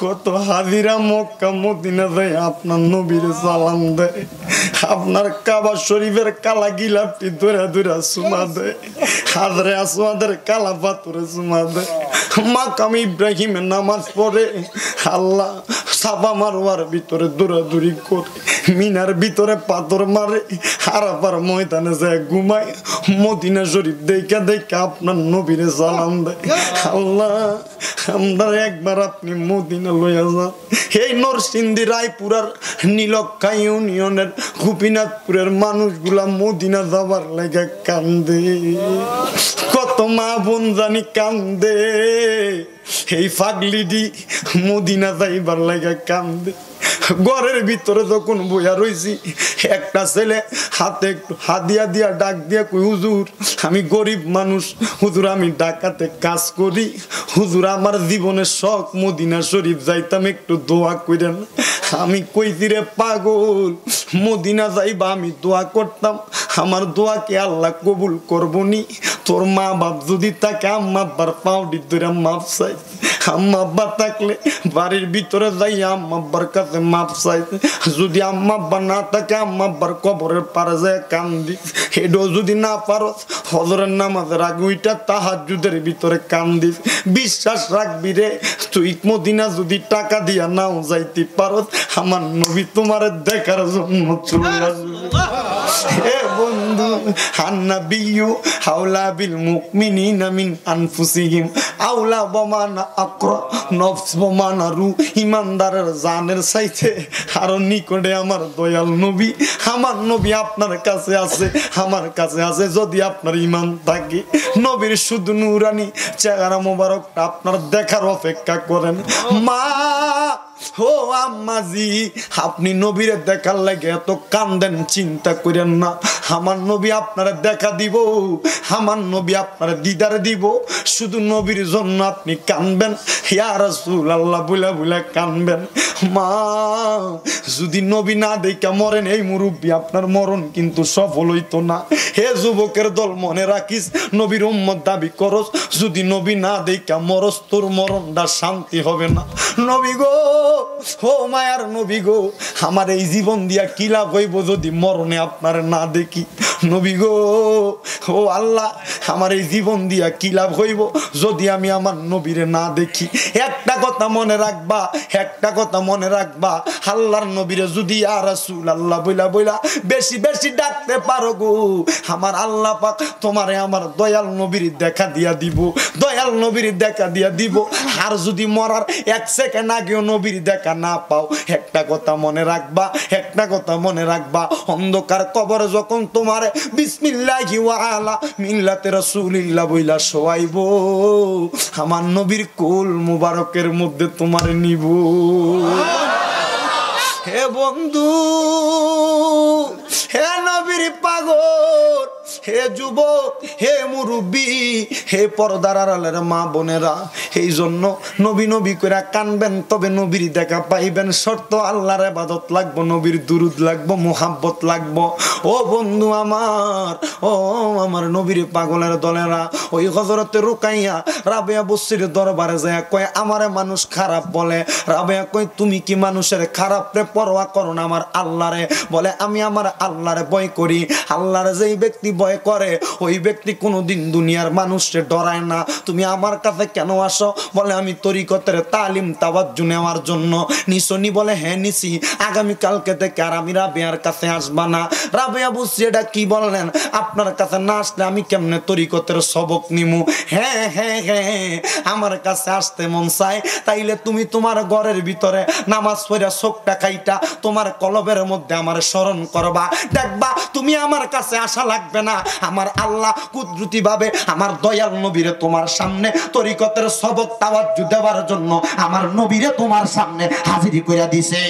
কত হাজিরা Mecca Medina দেয় আপনার নবীর সালাম দেয়। আপনার কাবা শরীফের কালা গিলাপটি ধরে ধরে সুমা দেয়। হাজরে আসমাদের কালা পাথরে সুমা দেয়। মাকাম ইব্রাহিমের নামাজ পড়ে আল্লাহ সাবা মারোয়ার ভিতরে দৌড়াদৌড়ি করে, মিনার ভিতরে পাথর মারে হারাপার ময়দানে যায় ঘুমায়, মদিনা শরীফ দেখা দেখা আপনার নবীরে সালাম দেয়। আল্লাহ আমরা একবার আপনি মদিনা লইয়া যান। এই নরসিংদী, রায়পুরার নীলক্ষা ইউনিয়নের, গোপীনাথপুরের মানুষগুলা মদিনা যাবার লেগে কান্দে। কত মা বোন জানি কান্দে। এই ফাগলিডি মদিনা যাইবার লেগে কান্দে। ঘরের ভিতরে যখন বইয়া রইছি, একটা ছেলে হাতে একটু হাদিয়া দিয়া ডাক দিয়া কই হুজুর, আমি গরিব মানুষ, হুজুর, আমি ডাকাতে কাজ করি, হুজুর, আমার জীবনের শখ মদিনা শরীফ যাইতাম, একটু দোয়া করেন আমি কইছি, রে পাগল, মদিনা যাইবা, আমি দোয়া করতাম। আমার দোয়াকে আল্লাহ কবুল করবনি তোর মা বাপ যদি তাকে আম্মা আব্বার পাউডি ধরে মাপ চাই আম্মা আব্বা থাকলে বাড়ির ভিতরে যাই আম্মা আব্বার কাছে মাপ চাই যদি আম্মা আব্বা না থাকে, আম্মা আব্বার কবরের পারে যায় কান্দি। এটাও যদি না পারো, হজরের নামাজের আগে ওইটা তাহাজুদের ভিতরে কান্দিস বিশ্বাস রাখবি রে, তুই মদিনা যদি টাকা দিয়া নাও যাইতে পারো, আমার নবী তোমার দেখার জন্য চলে আসবে। বন্ধু হান্না বিয়ু হাওলা বিল মুকমিনিনা মিন আনফুসিহিম। আওলা বমানা আক্র, নফস বমানা রু, ইমানদারের জানের চাইতে আরও নিকটে আমার দয়াল নবী। আমার নবী আপনার কাছে আছে, আমার কাছে আছে, যদি আপনার ইমান থাকে। নবীর শুধু নুরানি, চেহারা মোবারক আপনার দেখার অপেক্ষা করেন। মা, ও আম্মাজি, আপনি নবীরে দেখার লাগে এত কান্দেন, চিন্তা করেন না। আমার নবী আপনারা দেখা দিব, আমার নবী আপনারা দিদার দিব। শুধু নবীর জন্য আপনি কানবেন। ইয়া রসুল আল্লাহ বুলা বুলা কানবেন। মা, যদি নবী না দেখা মরেন, এই মুরব্বী আপনার মরণ কিন্তু সফল হইতো না। হে যুবকের দল, মনে রাখিস, নবীর উম্মত দাবি করস, যদি নবী না দেখা মরস, তোর মরণটা শান্তি হবে না। নবী গো, ও মায়ার নবী গো, আমার এই জীবন দিয়া কি লাভ হইব যদি মরণে আপনার না দেখি? নবী গো, ও আল্লাহ, আমার এই জীবন দিয়া কি লাভ হইব যদি আমি আমার নবীরে না দেখি? একটা কথা মনে রাখবা, একটা কথা মনে রাখবা, আল্লাহর নবীরে যদি আর আল্লাহ বইলা বইলা বেশি বেশি ডাকতে পারো গো। আমার আল্লাহ পাক তোমারে আমার দয়াল নবীর দেখা দিয়া দিব, দয়াল নবীর দেখা দিয়া দিব। আর যদি মরার এক সেকেন্ড আগেও নবীর দেখা না পাও, একটা কথা মনে রাখবা, একটা কথা মনে রাখবা। অন্ধকার কবর যখন তোমার বিসমিল্লাহি আলা মিল্লাতে রাসূলিল্লাহ বইলা শোয়াইব, আমার নবীর কুল মুবারকের মধ্যে তোমার নিব। হে বন্ধু হে নবীর পাগল হে যুবক হে মুরব্বী হে পর্দার মা বোনেরা এই জন্য নবী নবী করে কানবেন, তবে নবীর দেখা পাইবেন শর্ত, আল্লাহর আবাদত লাগবো, নবীর দুরুদ লাগবো, মোহাব্বত লাগবো। ও বন্ধু আমার, ও আমার নবীর পাগলের দলেরা, ওই হজরতে রুকাইয়া রাবেয়া বসির দরবারে যায় কয়, আমারে মানুষ খারাপ বলে। রাবেয়া কয়, তুমি কি মানুষের খারাপ রে পরোয়া করো না আমার আল্লাহরে? বলে, আমি আমার আল্লাহরে ভয় করি। আল্লাহরে যেই ব্যক্তি ভয় করে, ওই ব্যক্তি কোনোদিন দুনিয়ার মানুষকে ডরায় না। তুমি আমার কাছে কেন আসো? বলে, আমি তরিকতের তালিম তাওয়াজ্জু নেওয়ার জন্য নিশনি। বলে হ্যাঁ আগামী কালকে থেকে আর আমি রাবেয়ার কাছে আসবা না। রাবেয়া বুঝছি এটা কি বললেন? আপনার কাছে না আসলে আমি কেমনে তরিকতের সবক নিমু? হ্যাঁ হ্যাঁ হ্যাঁ আমার কাছে আসতে মন চায়। তাইলে তুমি তোমার ঘরের ভিতরে নামাজ পড়া চোখটা খাইটা, তোমার কলবের মধ্যে আমার স্মরণ করবা। দেখবা, তুমি আমার কাছে আসা লাগবে না। আমার আল্লাহ কুদরতি ভাবে আমার দয়াল নবীরে তোমার সামনে তরিকতের সবক তাওয়াজ্জু দেওয়ার জন্য আমার নবীরে তোমার সামনে হাজিরি করে দিছে।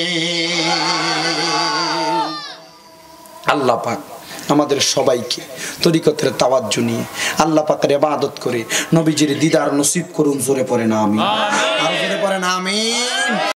আল্লাহ পাক আমাদের সবাইকে তরিকতের তাওয়াজ্জু নিয়ে আল্লাহ পাকের ইবাদত করে নবীজির দিদার নসিব করুন, জোরে পড়ে না আমি আর জোরে পড়ে না আমি